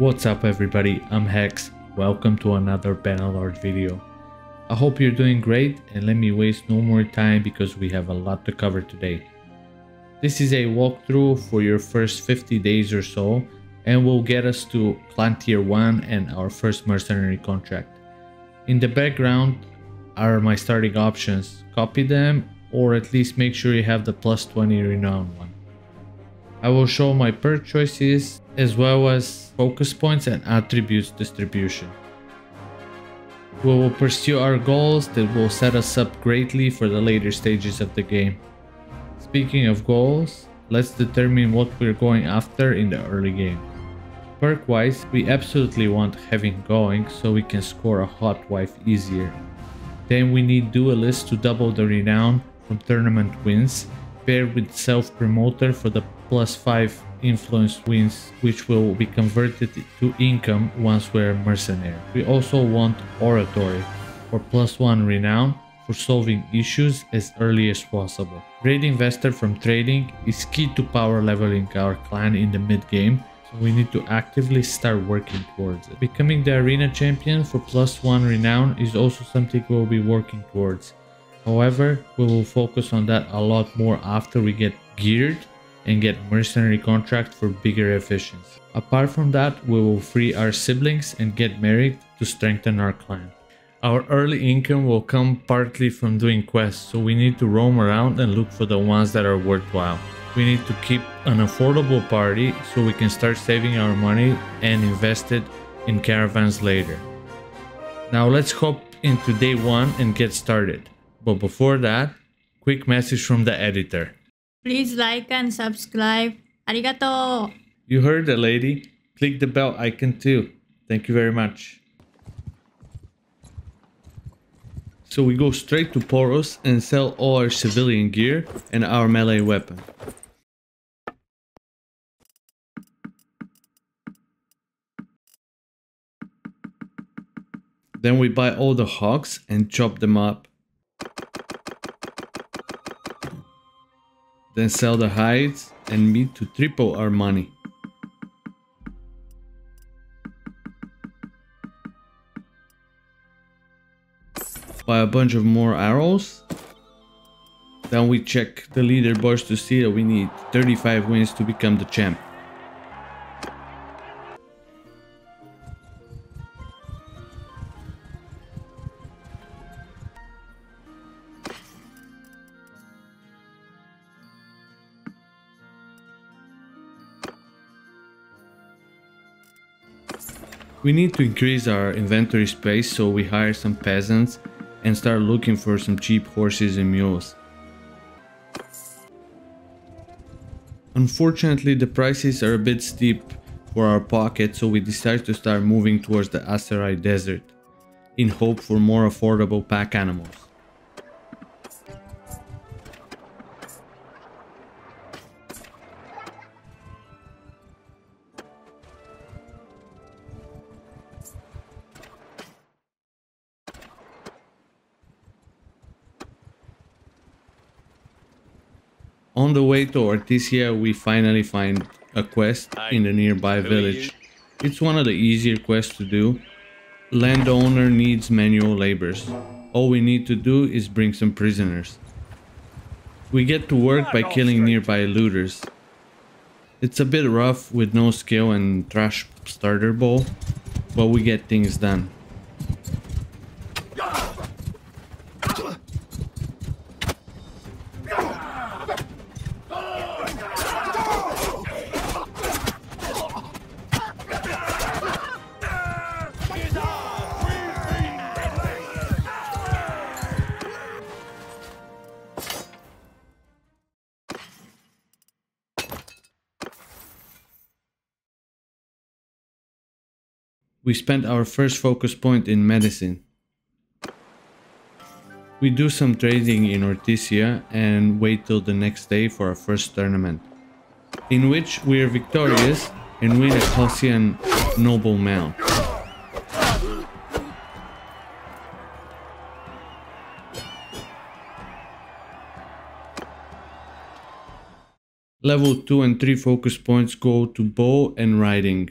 What's up everybody, I'm Hex, welcome to another Bannerlord video. I hope you're doing great and let me waste no more time because we have a lot to cover today. This is a walkthrough for your first 50 days or so and will get us to clan tier 1 and our first mercenary contract. In the background are my starting options, copy them or at least make sure you have the plus 20 renown one. I will show my perk choices as well as focus points and attributes distribution. We will pursue our goals that will set us up greatly for the later stages of the game. Speaking of goals, let's determine what we're going after in the early game. Perk wise, we absolutely want having going so we can score a hot wife easier. Then we need duelists to double the renown from tournament wins paired with self-promoter for the plus 5 influence wins which will be converted to income once we're mercenary. We also want oratory for plus 1 renown for solving issues as early as possible. Great investor from trading is key to power leveling our clan in the mid game so we need to actively start working towards it. Becoming the arena champion for plus 1 renown is also something we'll be working towards. However, we will focus on that a lot more after we get geared and get mercenary contract for bigger efficiency. Apart from that, we will free our siblings and get married to strengthen our clan. Our early income will come partly from doing quests, so we need to roam around and look for the ones that are worthwhile. We need to keep an affordable party so we can start saving our money and invest it in caravans later. Now let's hop into day one and get started. But before that, quick message from the editor. Please like and subscribe. Arigato. You heard the lady. Click the bell icon too. Thank you very much. So we go straight to Poros and sell all our civilian gear and our melee weapon. Then we buy all the hogs and chop them up then sell the hides and meat to triple our money. Buy a bunch of more arrows. Then we check the leaderboards to see that we need 35 wins to become the champ. We need to increase our inventory space so we hire some peasants and start looking for some cheap horses and mules. Unfortunately the prices are a bit steep for our pocket so we decide to start moving towards the Aserai desert in hope for more affordable pack animals. On the way to Ortysia, we finally find a quest in the nearby village. It's one of the easier quests to do. Landowner needs manual labors. All we need to do is bring some prisoners. We get to work by killing nearby looters. It's a bit rough with no skill and trash starter bowl, but we get things done. We spent our first focus point in medicine. We do some trading in Ortysia and wait till the next day for our first tournament, in which we are victorious and win a Clausian noble mount. Level 2 and 3 focus points go to bow and riding.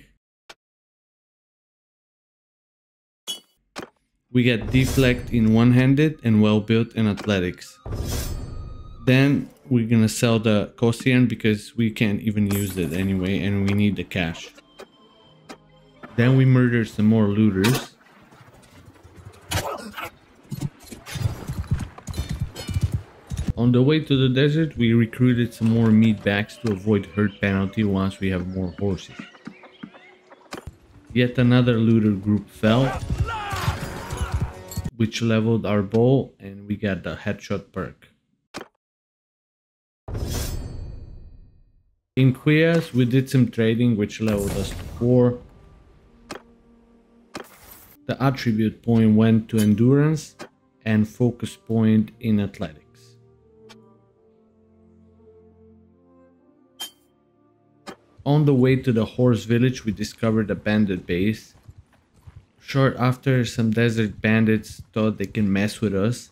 We get deflect in one-handed and well-built in athletics. Then we're gonna sell the Kosian because we can't even use it anyway and we need the cash. Then we murder some more looters. On the way to the desert, we recruited some more meat bags to avoid hurt penalty once we have more horses. Yet another looter group fell, which leveled our bow and we got the headshot perk. In Quyaz, we did some trading which leveled us to 4. The attribute point went to endurance and focus point in athletics. On the way to the horse village, we discovered a bandit base. Short after, some desert bandits thought they can mess with us.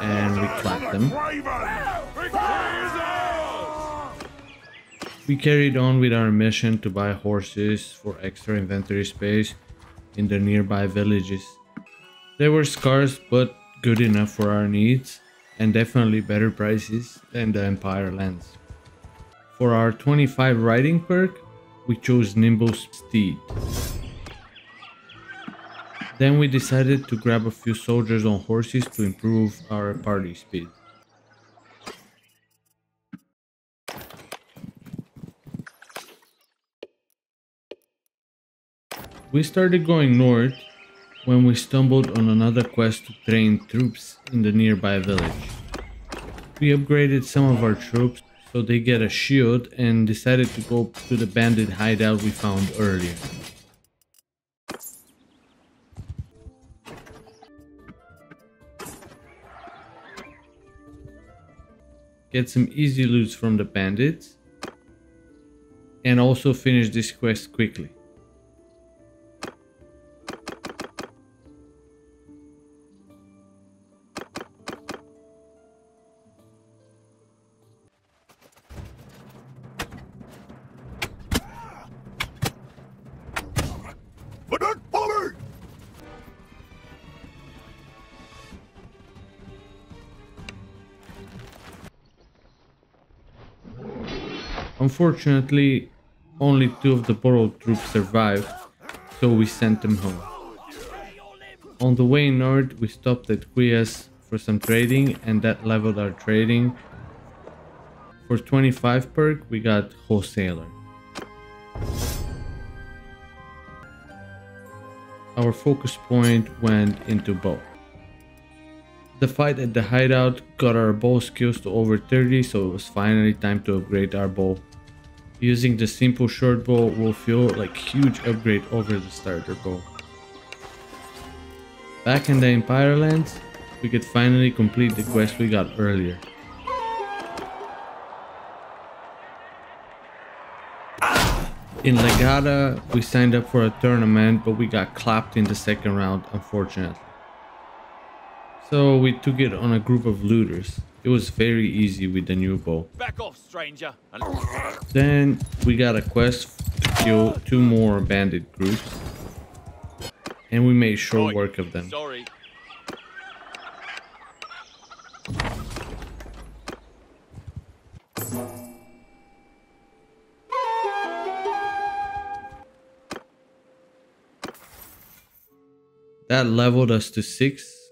And we clapped them. We carried on with our mission to buy horses for extra inventory space in the nearby villages. They were scarce but good enough for our needs and definitely better prices than the Empire lands. For our 25 riding perk, we chose Nimble Steed. Then we decided to grab a few soldiers on horses to improve our party speed. We started going north when we stumbled on another quest to train troops in the nearby village. We upgraded some of our troops so they get a shield and decided to go to the bandit hideout we found earlier. Get some easy loot from the bandits and also finish this quest quickly. Unfortunately, only two of the borrowed troops survived, so we sent them home. On the way north, we stopped at Quyaz for some trading and that leveled our trading. For 25 perk, we got Wholesaler. Our focus point went into bow. The fight at the hideout got our bow skills to over 30, so it was finally time to upgrade our bow. Using the simple short bow will feel like huge upgrade over the starter bow. Back in the Empire lands, we could finally complete the quest we got earlier. In Lageta, we signed up for a tournament, but we got clapped in the second round, unfortunately. So we took it on a group of looters. It was very easy with the new bow. Back off, stranger. Then we got a quest to kill two more bandit groups. And we made short work of them. Sorry. That leveled us to 6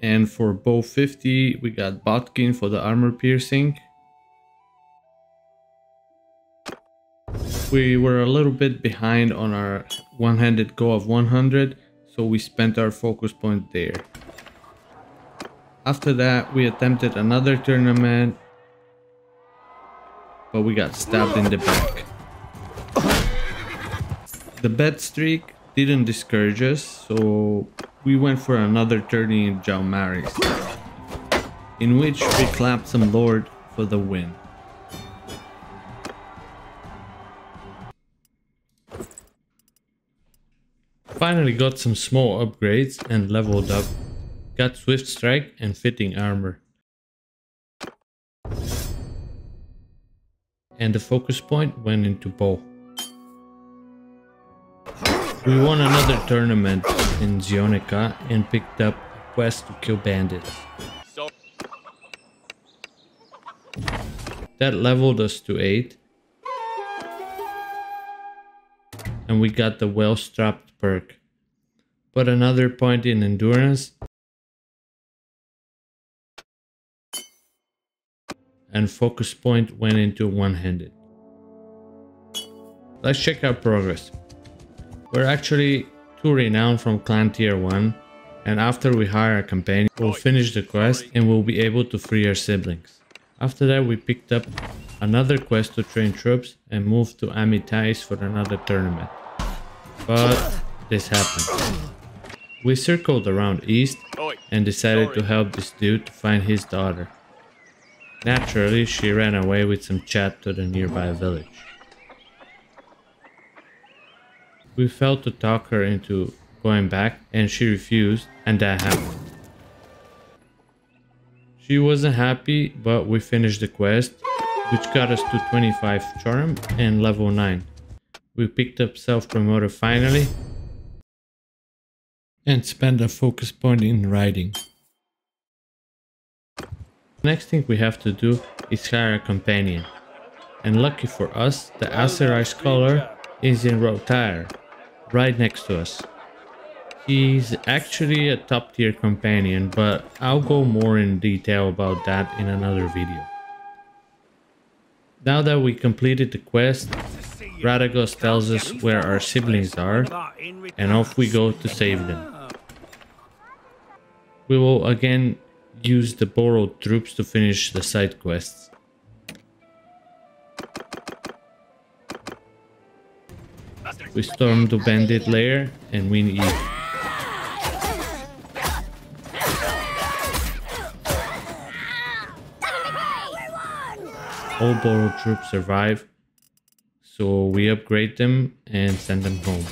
and for bow 50, we got Bodkin for the armor piercing. We were a little bit behind on our one-handed go of 100, so we spent our focus point there. After that, we attempted another tournament, but we got stabbed in the back. The bad streak didn't discourage us, so we went for another tourney in Jalmarys, in which we clapped some Lord for the win. Finally got some small upgrades and leveled up. Got Swift Strike and Fitting Armor. And the focus point went into Bow. We won another tournament in Zeonica and picked up a quest to kill bandits. That leveled us to 8. And we got the well-strapped perk. But another point in endurance. And focus point went into one-handed. Let's check our progress. We're actually too renowned from clan tier 1 and after we hire a companion, we'll finish the quest and we'll be able to free our siblings. After that we picked up another quest to train troops and moved to Amitatys for another tournament. But this happened. We circled around east and decided to help this dude to find his daughter. Naturally, she ran away with some chat to the nearby village. We failed to talk her into going back and she refused and that happened. She wasn't happy but we finished the quest which got us to 25 charm and level 9. We picked up self-promoter finally and spent a focus point in riding. Next thing we have to do is hire a companion. And lucky for us, the Aserai Scholar is in Rhotae, right next to us. He's actually a top tier companion, but I'll go more in detail about that in another video. Now that we completed the quest, Radagos tells us where our siblings are, and off we go to save them. We will again use the borrowed troops to finish the side quests. We storm the bandit lair and win Eve. All borrowed troops survive, so we upgrade them and send them home.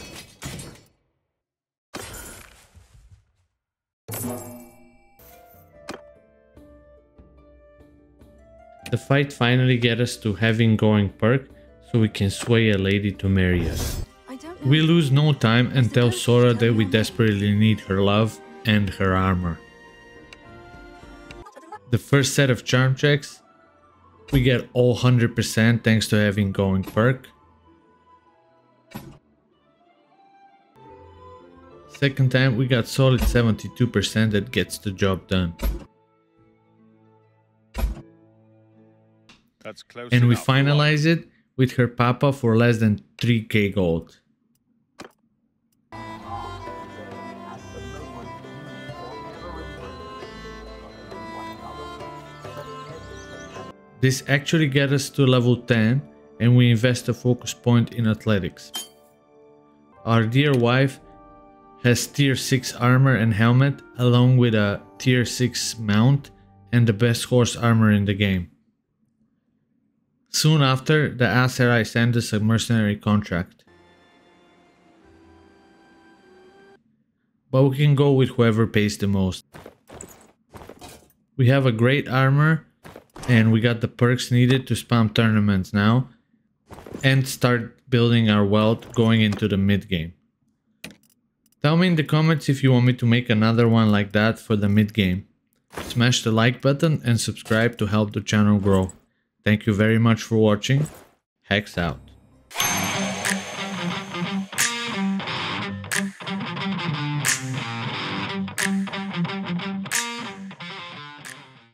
The fight finally get us to having going perk, so we can sway a lady to marry us. We lose no time and tell Sora that we desperately need her love and her armor. The first set of charm checks, we get all 100% thanks to having going perk. Second time we got solid 72% that gets the job done. That's close and we enough. finalize it with her papa for less than 3k gold. This actually gets us to level 10 and we invest a focus point in athletics. Our dear wife has tier 6 armor and helmet along with a tier 6 mount and the best horse armor in the game. Soon after, the Aserai sent us a mercenary contract. But we can go with whoever pays the most. We have a great armor and we got the perks needed to spam tournaments now and start building our wealth going into the mid game. Tell me in the comments if you want me to make another one like that for the mid game. Smash the like button and subscribe to help the channel grow. Thank you very much for watching. Hex out.